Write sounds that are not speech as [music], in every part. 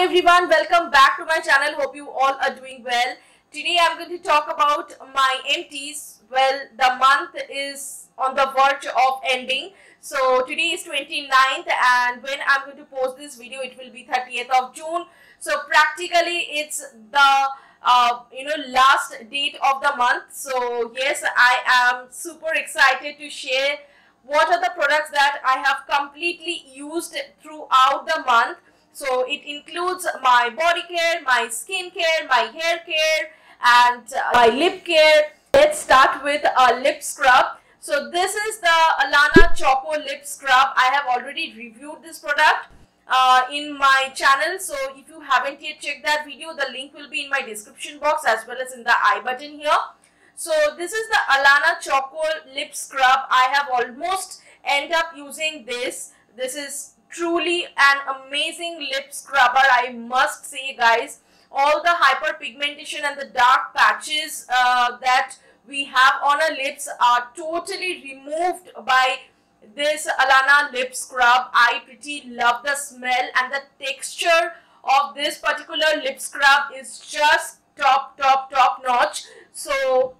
everyone, welcome back to my channel. Hope you all are doing well. Today I'm going to talk about my empties. Well, the month is on the verge of ending. So today is 29th and when I'm going to post this video, it will be 30th of June. So practically it's the uh, you know last date of the month. So yes, I am super excited to share what are the products that I have completely used throughout the month so it includes my body care, my skin care, my hair care and uh, my lip care. Let's start with a lip scrub. So this is the Alanna Choco Lip Scrub. I have already reviewed this product uh, in my channel. So if you haven't yet checked that video, the link will be in my description box as well as in the i button here. So this is the Alanna Choco Lip Scrub. I have almost end up using this. This is truly an amazing lip scrubber I must say guys. All the hyperpigmentation and the dark patches uh, that we have on our lips are totally removed by this Alanna lip scrub. I pretty love the smell and the texture of this particular lip scrub is just top top top notch. So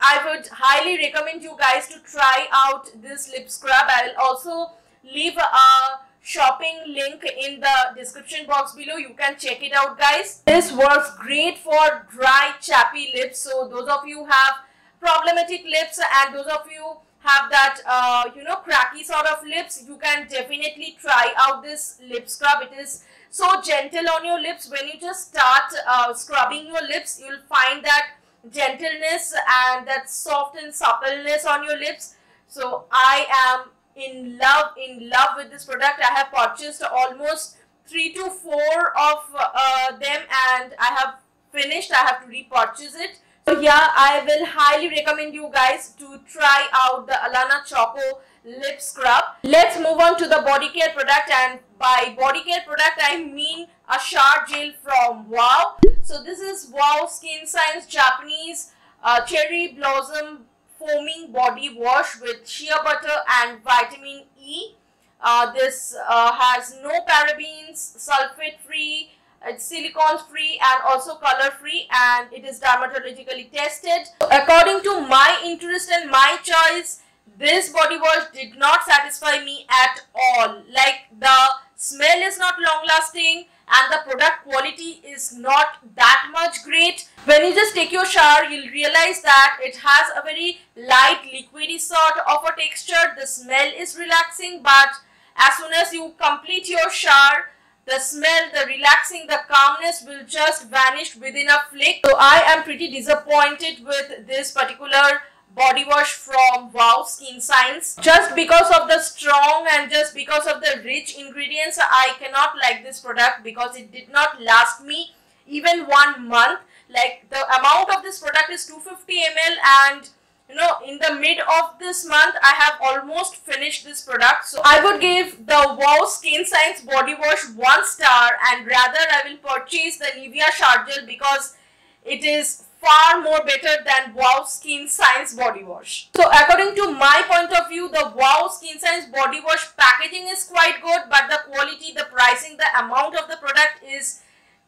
I would highly recommend you guys to try out this lip scrub. I will also leave a shopping link in the description box below. You can check it out guys. This works great for dry chappy lips. So those of you have problematic lips and those of you have that uh, you know cracky sort of lips you can definitely try out this lip scrub. It is so gentle on your lips. When you just start uh, scrubbing your lips you'll find that gentleness and that soft and suppleness on your lips. So i am in love in love with this product. I have purchased almost three to four of uh, them and i have finished i have to repurchase it. So yeah i will highly recommend you guys to try out the Alanna choco lip scrub. Let's move on to the body care product and by body care product i mean a shower gel from wow. So this is wow skin science japanese uh, cherry blossom foaming body wash with shea butter and vitamin E. Uh, this uh, has no parabens, sulfate free, it's silicone free and also color free and it is dermatologically tested. According to my interest and my choice, this body wash did not satisfy me at all. Like the smell is not long lasting and the product quality is not that much great. When you just take your shower, you'll realize that it has a very light liquidy sort of a texture. The smell is relaxing but as soon as you complete your shower, the smell, the relaxing, the calmness will just vanish within a flick. So I am pretty disappointed with this particular body wash from Wow Skin Science. Just because of the strong and just because of the rich ingredients, I cannot like this product because it did not last me even one month. Like the amount of this product is 250 ml and you know in the mid of this month I have almost finished this product. So I would give the Wow Skin Science body wash one star and rather I will purchase the Nivea Shower because it is far more better than Wow Skin Science body wash. So according to my point of view, the Wow Skin Science body wash packaging is quite good, but the quality, the pricing, the amount of the product is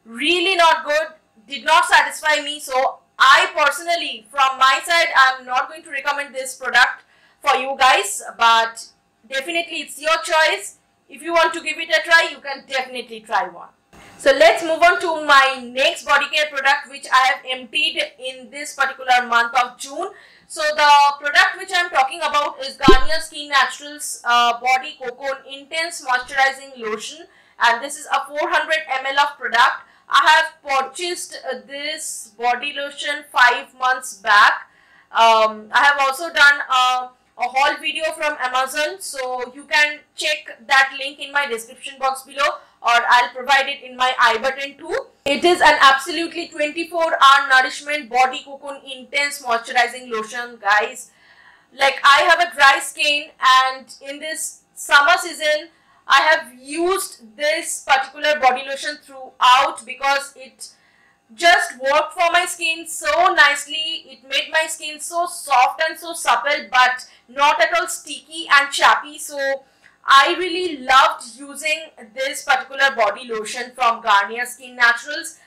really not good, did not satisfy me. So I personally, from my side, I'm not going to recommend this product for you guys, but definitely it's your choice. If you want to give it a try, you can definitely try one. So let's move on to my next body care product which I have emptied in this particular month of June. So the product which I am talking about is Garnier Skin Naturals uh, Body Cocoon Intense Moisturizing Lotion and this is a 400 ml of product. I have purchased uh, this body lotion 5 months back. Um, I have also done a, a haul video from Amazon so you can check that link in my description box below or I'll provide it in my i button too. It is an absolutely 24 hour nourishment body cocoon intense moisturizing lotion guys. Like I have a dry skin and in this summer season I have used this particular body lotion throughout because it just worked for my skin so nicely. It made my skin so soft and so supple but not at all sticky and chappy. So I really loved using this particular body lotion from Garnier Skin Naturals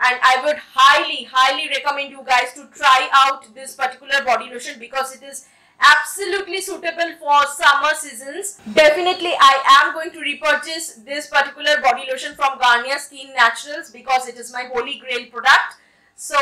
and I would highly highly recommend you guys to try out this particular body lotion because it is absolutely suitable for summer seasons. Definitely I am going to repurchase this particular body lotion from Garnier Skin Naturals because it is my holy grail product. So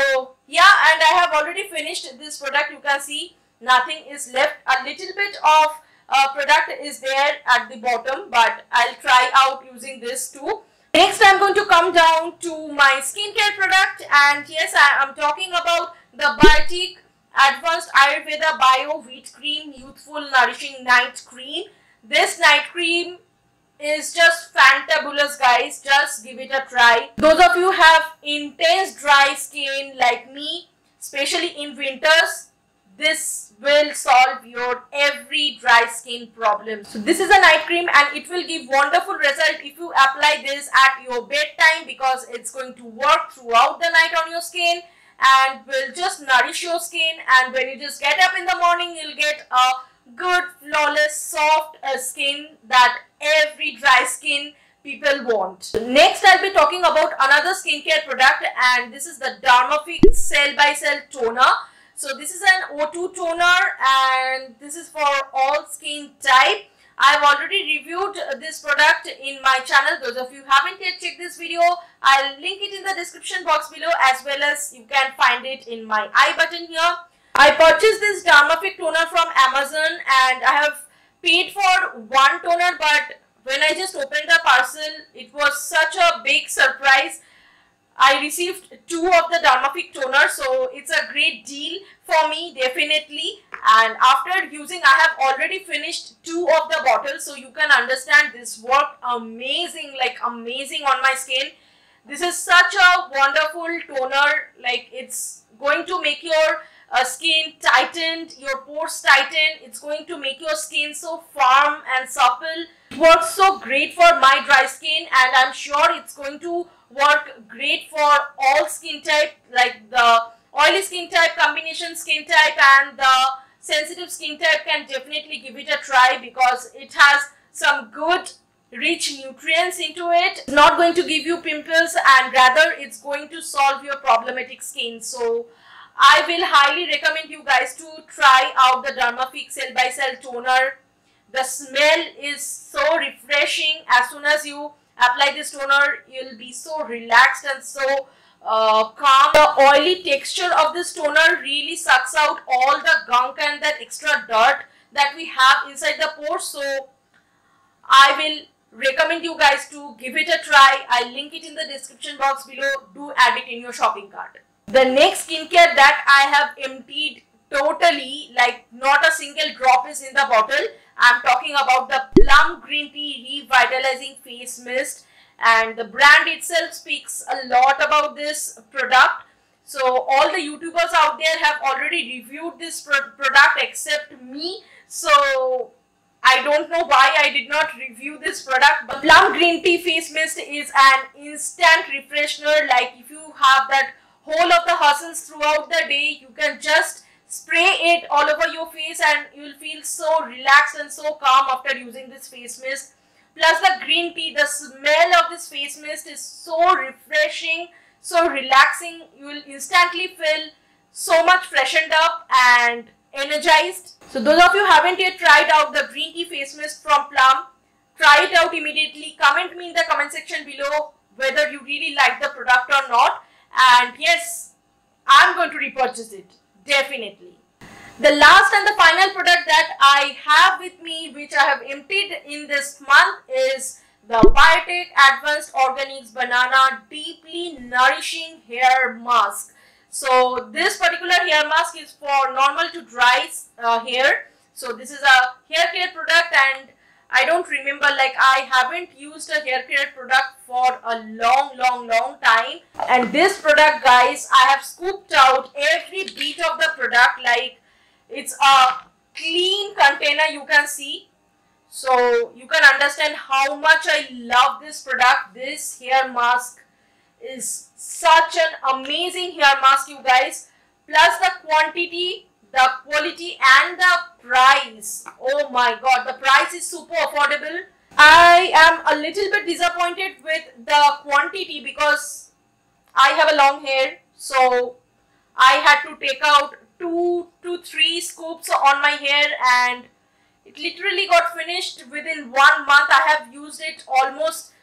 yeah and I have already finished this product you can see nothing is left. A little bit of uh, product is there at the bottom but I'll try out using this too. Next I'm going to come down to my skincare product and yes I am talking about the Biotique Advanced Ayurveda Bio Wheat Germ Youthful Nourishing Night Cream. This night cream is just fantabulous guys. Just give it a try. Those of you have intense dry skin like me, especially in winters, this will solve your every dry skin problem. So this is a night cream and it will give wonderful result if you apply this at your bedtime because it's going to work throughout the night on your skin and will just nourish your skin and when you just get up in the morning you'll get a good flawless soft uh, skin that every dry skin people want. Next I'll be talking about another skincare product and this is the Dermafique Cell by Cell Toner. So this is an O2 toner and this is for all skin type. I've already reviewed this product in my channel. Those of you haven't yet checked this video, I'll link it in the description box below as well as you can find it in my i button here. I purchased this Dermafique toner from Amazon and I have paid for one toner but when I just opened the parcel, it was such a big surprise. I received two of the Dermafique toner so it's a great deal for me definitely and after using I have already finished two of the bottles so you can understand this worked amazing like amazing on my skin this is such a wonderful toner like it's going to make your uh, skin tightened your pores tightened. it's going to make your skin so firm and supple it works so great for my dry skin and i'm sure it's going to work great for all skin type like the oily skin type, combination skin type and the sensitive skin type can definitely give it a try because it has some good rich nutrients into it. It's not going to give you pimples and rather it's going to solve your problematic skin. So I will highly recommend you guys to try out the Dermafique Cell by Cell Toner. The smell is so refreshing. As soon as you apply this toner, you'll be so relaxed and so uh, calm. The oily texture of this toner really sucks out all the gunk and that extra dirt that we have inside the pores. So I will recommend you guys to give it a try. I'll link it in the description box below. Do add it in your shopping cart. The next skincare that I have emptied totally like not a single drop is in the bottle. I'm talking about the Plum Green Tea Revitalizing Face Mist and the brand itself speaks a lot about this product. So all the YouTubers out there have already reviewed this pro product except me. So I don't know why I did not review this product. But Plum Green Tea Face Mist is an instant refreshener. Like if you have that whole of the hustles throughout the day, you can just spray it all over your face and you'll feel so relaxed and so calm after using this face mist. Plus the green tea the smell of this face mist is so refreshing so relaxing. You will instantly feel so much freshened up and energized. So those of you haven't yet tried out the green tea face mist from plum try it out immediately. Comment me in the comment section below whether you really like the product or not. And yes i'm going to repurchase it definitely the last and the final product that I have with me which I have emptied in this month is the Biotique Advanced Organics Banana Deeply Nourishing Hair Mask. So this particular hair mask is for normal to dry uh, hair. So this is a hair care product and I don't remember like I haven't used a hair care product for a long long long time. And this product guys I have scooped out every bit of the product. Like it's a clean container you can see. So you can understand how much I love this product. This hair mask is such an amazing hair mask you guys. Plus the quantity the quality and the price. Oh my god, the price is super affordable. I am a little bit disappointed with the quantity because I have a long hair so I had to take out two to three scoops on my hair and it literally got finished within one month. I have used it almost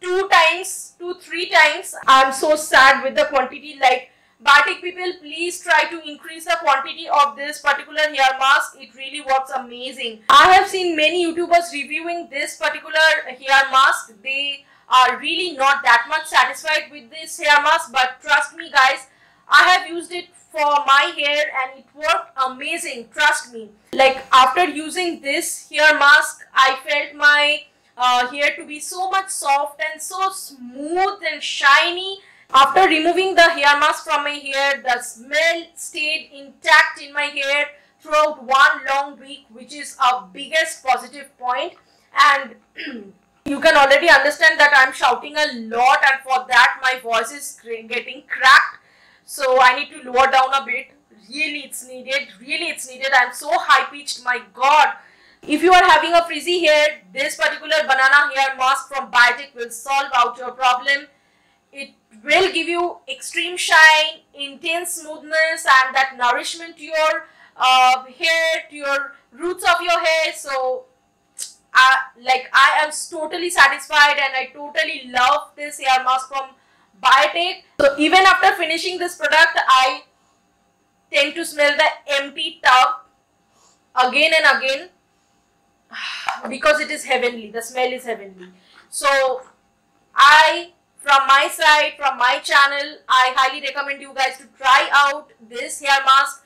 two times, two, three times. I'm so sad with the quantity like Biotique people, please try to increase the quantity of this particular hair mask. It really works amazing. I have seen many YouTubers reviewing this particular hair mask. They are really not that much satisfied with this hair mask. But trust me guys, I have used it for my hair and it worked amazing. Trust me. Like after using this hair mask, I felt my uh, hair to be so much soft and so smooth and shiny after removing the hair mask from my hair, the smell stayed intact in my hair throughout one long week, which is a biggest positive point. And [clears throat] you can already understand that I'm shouting a lot and for that my voice is getting cracked. So I need to lower down a bit. Really it's needed. Really it's needed. I'm so high pitched. My God. If you are having a frizzy hair, this particular banana hair mask from Biotique will solve out your problem. It will give you extreme shine, intense smoothness and that nourishment to your uh, hair, to your roots of your hair. So, uh, like I am totally satisfied and I totally love this hair mask from Biotique. So, even after finishing this product, I tend to smell the empty tub again and again [sighs] because it is heavenly. The smell is heavenly. So, I from my side, from my channel, I highly recommend you guys to try out this hair mask.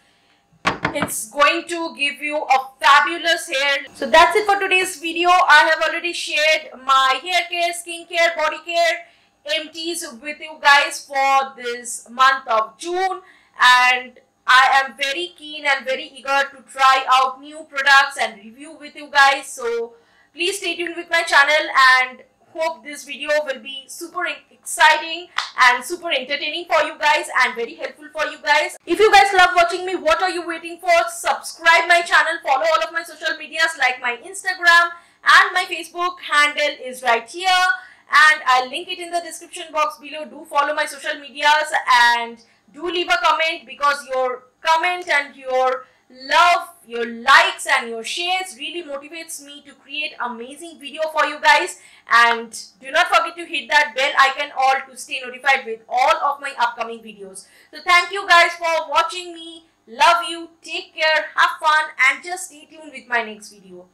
It's going to give you a fabulous hair. So that's it for today's video. I have already shared my hair care, skin care, body care empties with you guys for this month of June and I am very keen and very eager to try out new products and review with you guys. So please stay tuned with my channel and hope this video will be super exciting and super entertaining for you guys and very helpful for you guys. If you guys love watching me, what are you waiting for? Subscribe my channel, follow all of my social medias like my Instagram and my Facebook handle is right here and I'll link it in the description box below. Do follow my social medias and do leave a comment because your comment and your love your likes and your shares really motivates me to create amazing video for you guys. And do not forget to hit that bell icon all to stay notified with all of my upcoming videos. So thank you guys for watching me. Love you. Take care. Have fun. And just stay tuned with my next video.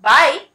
Bye